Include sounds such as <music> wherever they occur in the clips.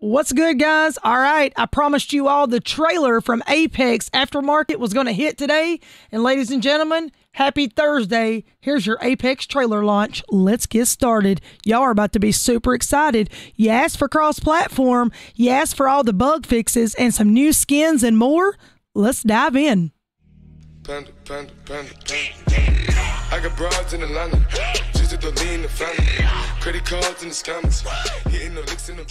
What's good, guys? All right, I promised you all the trailer from Apex Aftermarket was going to hit today. And, ladies and gentlemen, happy Thursday. Here's your Apex trailer launch. Let's get started. Y'all are about to be super excited. Asked for cross platform, asked for all the bug fixes and some new skins and more. Let's dive in. Panda, panda, panda. I got broads in Atlanta. Just the lean the family. Credit cards in the scammers. Hitting the licks in the.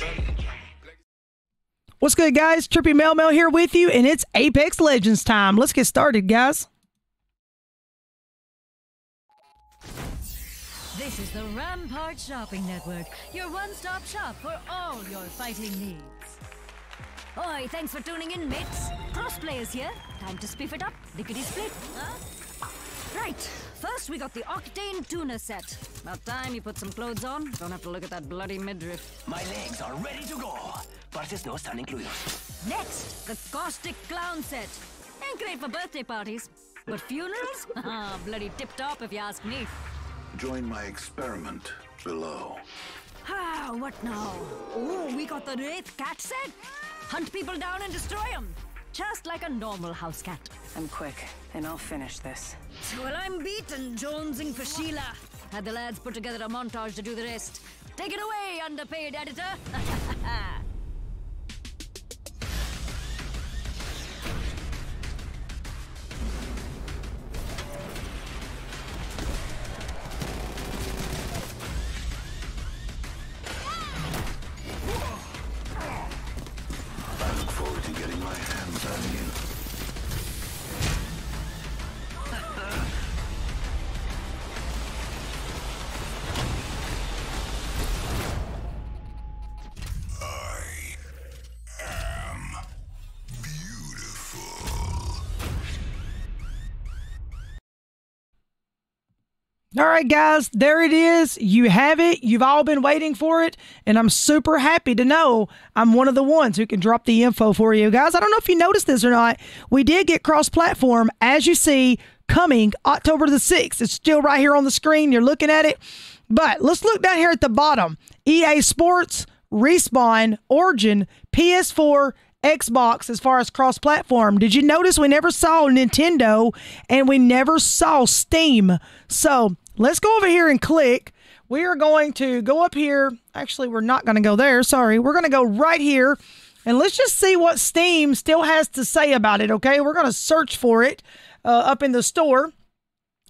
What's good, guys? Trippy Mel Mel here with you, and it's Apex Legends time. Let's get started, guys. This is the Rampart Shopping Network, your one-stop shop for all your fighting needs. Oi, thanks for tuning in, mates. Crossplay is here. Time to spiff it up. Lickety split, huh? Right, first we got the Octane Tuna set. About time you put some clothes on. Don't have to look at that bloody midriff. My legs are ready to go. Partes no están incluidos. Next, the Caustic Clown set. Ain't great for birthday parties. But funerals? <laughs> Ah, bloody tip-top if you ask me. Join my experiment below. Ah, what now? Oh, we got the Wraith Cat set? Hunt people down and destroy them. Just like a normal house cat. I'm quick, and I'll finish this. Well, I'm beaten, jonesing for Sheila. Had the lads put together a montage to do the rest. Take it away, underpaid editor. <laughs> All right, guys, there it is. You have it. You've all been waiting for it. And I'm super happy to know I'm one of the ones who can drop the info for you. Guys, I don't know if you noticed this or not. We did get cross platform, as you see, coming October the 6th. It's still right here on the screen. You're looking at it. But let's look down here at the bottom EA Sports, Respawn, Origin, PS4, Xbox as far as cross platform. Did you notice we never saw Nintendo and we never saw Steam? So let's go over here and click. We are going to go up here. Actually, we're not going to go there. Sorry. We're going to go right here. And let's just see what Steam still has to say about it, okay? We're going to search for it uh, up in the store.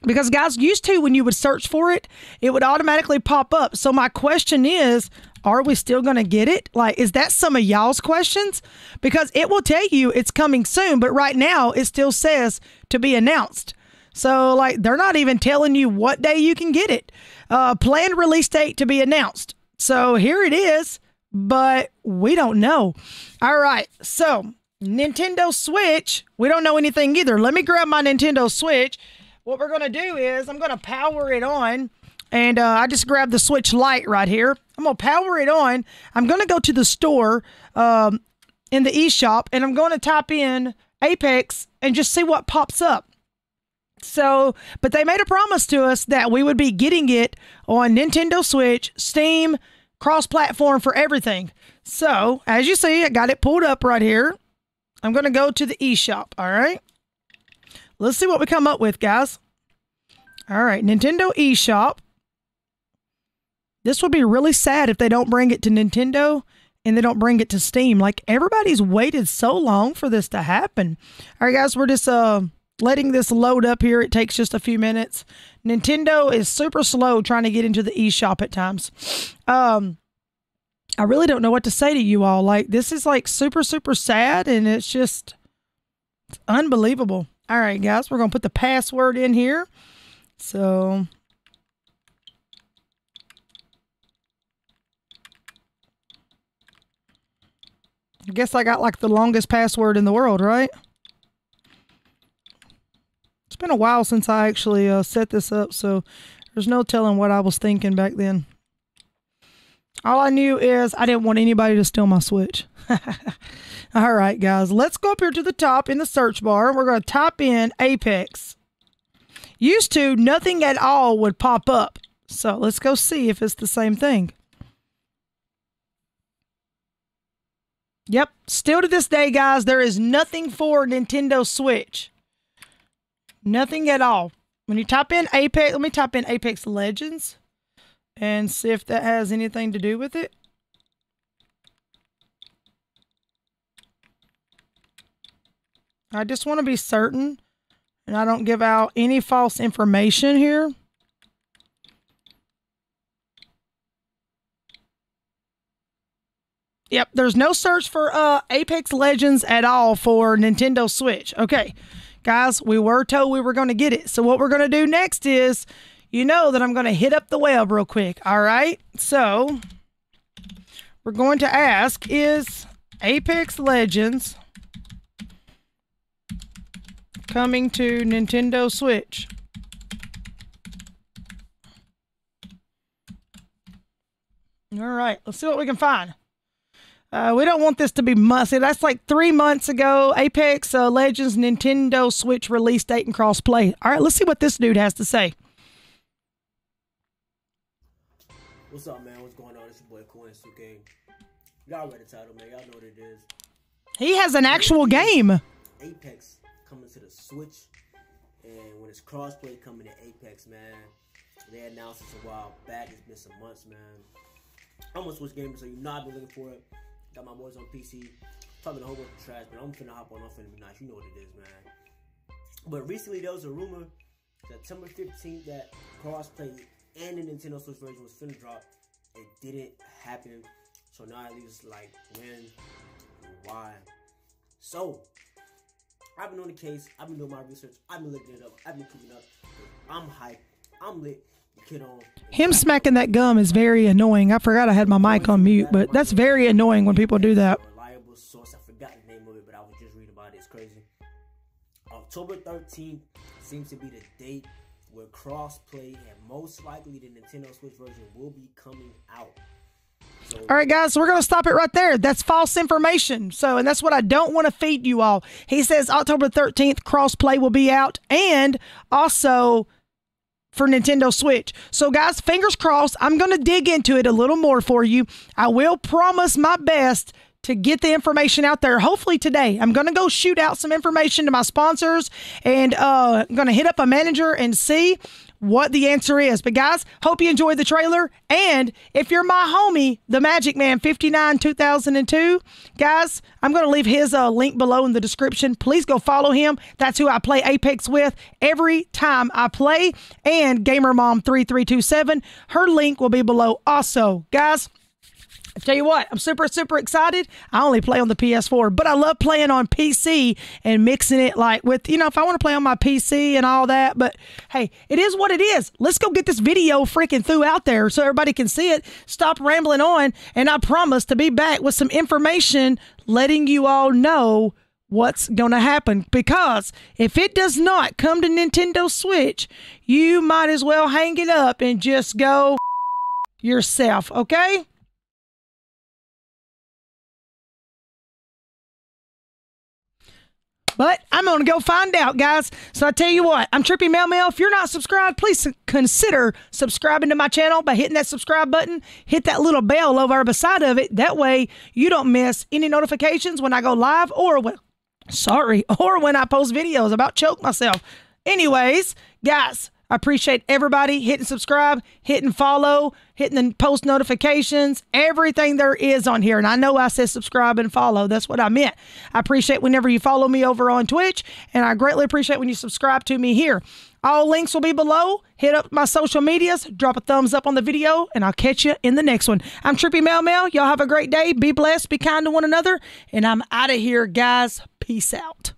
Because, guys, used to when you would search for it, it would automatically pop up. So, my question is are we still going to get it? Like, is that some of y'all's questions? Because it will tell you it's coming soon, but right now it still says to be announced. So, like, they're not even telling you what day you can get it. Uh, planned release date to be announced. So, here it is, but we don't know. All right. So, Nintendo Switch, we don't know anything either. Let me grab my Nintendo Switch. What we're going to do is I'm going to power it on. And uh, I just grabbed the Switch Lite right here. I'm going to power it on. I'm going to go to the store um, in the eShop and I'm going to type in Apex and just see what pops up. So, but they made a promise to us that we would be getting it on Nintendo Switch, Steam, cross platform for everything. So, as you see, I got it pulled up right here. I'm going to go to the eShop. All right. Let's see what we come up with, guys. All right. Nintendo eShop. This would be really sad if they don't bring it to Nintendo and they don't bring it to Steam. Like everybody's waited so long for this to happen. All right, guys, we're just uh letting this load up here. It takes just a few minutes. Nintendo is super slow trying to get into the eShop at times. Um, I really don't know what to say to you all. Like, this is like super, super sad, and it's just it's unbelievable. All right, guys, we're going to put the password in here. So, I guess I got like the longest password in the world, right? It's been a while since I actually uh, set this up, so there's no telling what I was thinking back then. All I knew is I didn't want anybody to steal my Switch. <laughs> All right, guys, let's go up here to the top in the search bar. We're going to type in Apex. Used to, nothing at all would pop up. So let's go see if it's the same thing. Yep. Still to this day, guys, there is nothing for Nintendo Switch. Nothing at all. When you type in Apex, let me type in Apex Legends and see if that has anything to do with it. I just want to be certain and I don't give out any false information here. Yep, there's no search for uh, Apex Legends at all for Nintendo Switch. Okay, guys, we were told we were going to get it. So, what we're going to do next is, you know, that I'm going to hit up the web real quick. All right, so we're going to ask Is Apex Legends coming to Nintendo Switch? All right, let's see what we can find. Uh, we don't want this to be musty. That's like three months ago. Apex uh, Legends Nintendo Switch release date and crossplay. All right, let's see what this dude has to say. What's up, man? What's going on? It's your boy Coin Game. Y'all read the title, man. Y'all know what it is. He has an actual game. Apex coming to the Switch, and when it's crossplay coming to Apex, man, they announced this a while back. It's been some months, man. I'm gonna switch games, so you know I've been looking for it. Got my boys on PC. Talking a whole bunch of trash, but I'm finna hop on. I'm finna be nice. You know what it is, man. But recently there was a rumor September 15th that crossplay and the Nintendo Switch version was finna drop. It didn't happen. So now at least like when why. So I've been on the case. I've been doing my research. I've been looking it up. I've been keeping up. I'm hyped. I'm lit. Him smacking that gum is very annoying. I forgot I had my mic on mute, but that's very annoying when people do that. October 13th seems to be the date where crossplay and most likely the Nintendo Switch version will be coming out. So, All right, guys, so we're going to stop it right there. That's false information. So, and that's what I don't want to feed you all. He says October 13th, crossplay will be out, and also for Nintendo Switch. So, guys, fingers crossed. I'm going to dig into it a little more for you. I will promise my best to get the information out there. Hopefully today, I'm going to go shoot out some information to my sponsors, and uh, I'm going to hit up a manager and see what the answer is. But guys, hope you enjoyed the trailer. And if you're my homie, the Magic Man 59 2002, guys, I'm going to leave his uh, link below in the description. Please go follow him. That's who I play Apex with every time I play. And Gamer Mom 3327, her link will be below also. Guys, I tell you what, I'm super, super excited. I only play on the PS4, but I love playing on PC and mixing it like with, you know, if I want to play on my PC and all that. But hey, it is what it is. Let's go get this video freaking through out there so everybody can see it. Stop rambling on. And I promise to be back with some information letting you all know what's going to happen because if it does not come to Nintendo Switch, you might as well hang it up and just go yourself, okay? But I'm going to go find out, guys. So I tell you what, I'm Trippy Mel Mel. If you're not subscribed, please consider subscribing to my channel by hitting that subscribe button. Hit that little bell over beside of it. That way you don't miss any notifications when I go live or when, sorry, <laughs> or when I post videos about choke myself. Anyways, guys, I appreciate everybody hitting subscribe, hitting follow, hitting the post notifications, everything there is on here. And I know I said subscribe and follow. That's what I meant. I appreciate whenever you follow me over on Twitch, and I greatly appreciate when you subscribe to me here. All links will be below. Hit up my social medias, drop a thumbs up on the video, and I'll catch you in the next one. I'm Trippy Mel Mel. Y'all have a great day. Be blessed, be kind to one another, and I'm out of here, guys. Peace out.